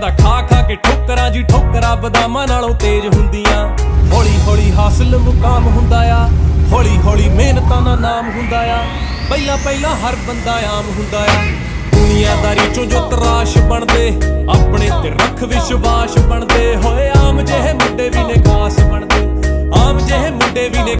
ਦਾ ਖਾ ਖਾ ਕੇ ਠੋਕਰਾਂ ਜੀ ਠੋਕਰਾਂ ਬਦਾਮਾਂ ਨਾਲੋਂ ਤੇਜ਼ ਹੁੰਦੀਆਂ। ਹੌਲੀ ਹੌਲੀ ਹਾਸਲ ਮੁਕਾਮ ਹੁੰਦਾ ਆ। ਹੌਲੀ ਹੌਲੀ ਮਿਹਨਤਾਂ ਦਾ ਨਾਮ ਹੁੰਦਾ ਆ। ਪਹਿਲਾਂ ਪਹਿਲਾਂ ਹਰ ਬੰਦਾ ਆਮ ਹੁੰਦਾ ਆ। ਦੁਨੀਆਦਾਰੀ ਚੋਂ ਜੋ ਤਰਾਸ਼ ਬਣਦੇ, ਆਪਣੇ ਤੇ ਰੱਖ ਵਿਸ਼ਵਾਸ ਬਣਦੇ। ਹੋਏ ਆਮ ਜਿਹੇ ਮੁੰਡੇ ਵੀ ਨੇ ਖਾਸ ਬਣਦੇ। ਆਮ ਜਿਹੇ ਮੁੰਡੇ ਵੀ ਨੇ